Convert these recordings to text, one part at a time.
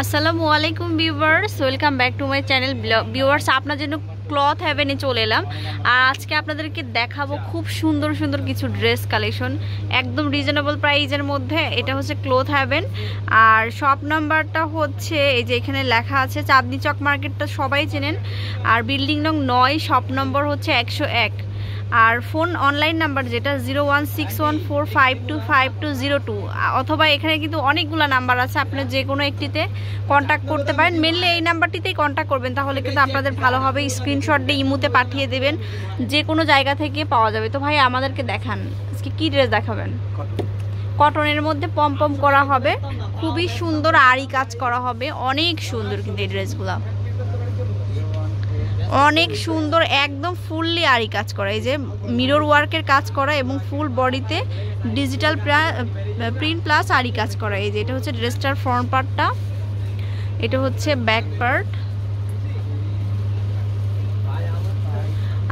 আসসালামু আলাইকুম viewers, welcome back to my channel viewers, আপনার জন্য ক্লথ হ্যাভেনে চলে এলাম। আর আজকে আপনাদেরকে দেখাবো খুব সুন্দর সুন্দর কিছু ড্রেস কালেকশন। একদম রিজনেবল প্রাইজের মধ্যে, এটা হচ্ছে ক্লথ হ্যাভেন আর শপ নাম্বারটা হচ্ছে, এই যে এখানে লেখা আছে, চাঁদনি চক মার্কেটটা সবাই চেনেন। আর বিল্ডিং নং নয় শপ নম্বর হচ্ছে একশো এক। আর ফোন অনলাইন নাম্বার যেটা zero one six one four five two five two zero two অথবা এখানে কিন্তু অনেকগুলো নাম্বার আছে আপনি যে কোনো একটিতে কন্ট্যাক্ট করতে পারেন। মেনলি এই নাম্বারটিতেই কন্ট্যাক্ট করবেন, তাহলে কিন্তু আপনাদের ভালো হবে। স্ক্রিনশট দিয়ে ইমুতে পাঠিয়ে দেবেন, যে কোনো জায়গা থেকে পাওয়া যাবে। তো ভাই, আমাদেরকে দেখান, আজকে কী ড্রেস দেখাবেন? কটনের মধ্যে পম পম করা হবে। খুবই সুন্দর আড়ি কাজ করা হবে, অনেক সুন্দর কিন্তু এই ড্রেসগুলো অনেক সুন্দর, একদম ফুললি আরি কাজ করা। এই যে মিরর ওয়ার্কের কাজ করা এবং ফুল বডিতে ডিজিটাল প্রিন্ট প্লাস আরি কাজ করা। এই যে এটা হচ্ছে ড্রেসটার ফ্রন্ট পার্টটা এটা হচ্ছে ব্যাক পার্ট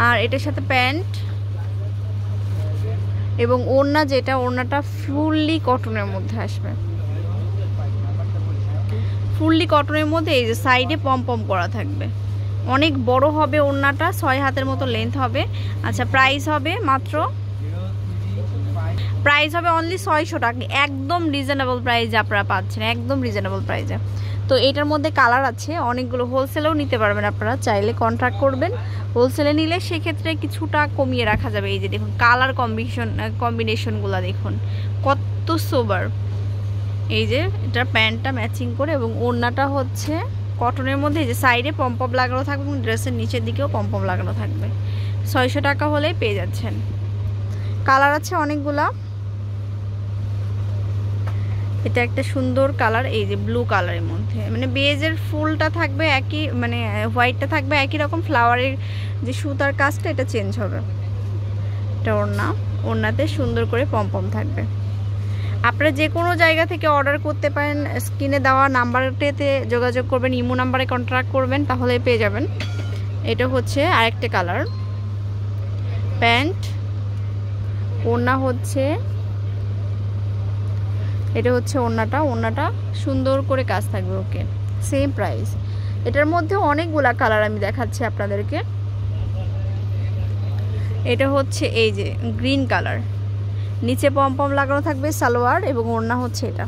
আর এটার সাথে প্যান্ট এবং ওড়না যেটা, ওড়নাটা ফুললি কটনের মধ্যে আসবে। ফুললি কটনের মধ্যে এই যে সাইডে পম পম করা থাকবে। অনেক বড় হবে ওড়নাটা, ছয় হাতের মতো লেন্থ হবে। আচ্ছা প্রাইস হবে মাত্র? প্রাইস হবে অনলি ছয়শো টাকা। একদম রিজনেবল প্রাইসে আপনারা পাচ্ছেন, একদম রিজনেবল প্রাইসে তো এটার মধ্যে কালার আছে, অনেকগুলো হোলসেলেও নিতে পারবেন আপনারা। চাইলে কন্ট্রাক্ট করবেন। হোলসেলে নিলে সেক্ষেত্রে কিছুটা কমিয়ে রাখা যাবে। এই যে দেখুন কালার কম্বিনেশন কম্বিনেশনগুলো দেখুন। কত সোবার এই যে এটার প্যান্টটা ম্যাচিং করে এবং ওড়নাটা হচ্ছে কটনের মধ্যে যে সাইডে পম্পম লাগানো থাকবে এবং ড্রেসের নিচের দিকেও পম্পম লাগানো থাকবে। ছয়শো টাকা হলেই পেয়ে যাচ্ছেন। কালার আছে অনেকগুলা। এটা একটা সুন্দর কালার, এই যে ব্লু কালারের মধ্যে। মানে বেজের ফুলটা থাকবে একই মানে হোয়াইটটা থাকবে একই রকম, ফ্লাওয়ারের যে সুতার কাজটা এটা চেঞ্জ হবে। এটা ওড়না। ওড়নাতে সুন্দর করে পম্পম থাকবে। আপনারা যে কোনো জায়গা থেকে অর্ডার করতে পারেন স্ক্রিনে দেওয়া নাম্বারটিতে যোগাযোগ করবেন, ইমো নাম্বারে কন্ট্রাক্ট করবেন, তাহলে পেয়ে যাবেন। এটা হচ্ছে আরেকটা কালার প্যান্ট ওড়না হচ্ছে, এটা হচ্ছে ওড়নাটা ওড়নাটা সুন্দর করে কাজ থাকবে ওকে সেম প্রাইস এটার মধ্যে অনেকগুলা কালার আমি দেখাচ্ছি আপনাদেরকে। এটা হচ্ছে এই যে গ্রিন কালার নিচে পম লাগানো থাকবে সালোয়ার এবং ওড়না হচ্ছে এটা।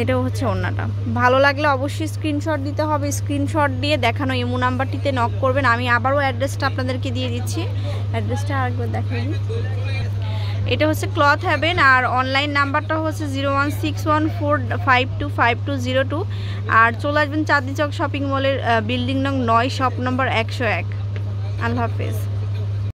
এটাও হচ্ছে ওড়নাটা। ভালো লাগলে অবশ্যই স্ক্রিনশট দিতে হবে। স্ক্রিনশট দিয়ে দেখানো ইমো নাম্বারটিতে নক করবেন। আমি আবারও অ্যাড্রেসটা আপনাদেরকে দিয়ে দিচ্ছি। অ্যাড্রেসটা আরেকবার দেখাই। এটা হচ্ছে ক্লথ হ্যাভেন আর অনলাইন নাম্বারটা হচ্ছে zero one six one four five two five two zero two আর চলে আসবেন চাঁদনি চক শপিং মলের বিল্ডিং নং নয় শপ নম্বর একশো এক। আল্লাহ হাফেজ।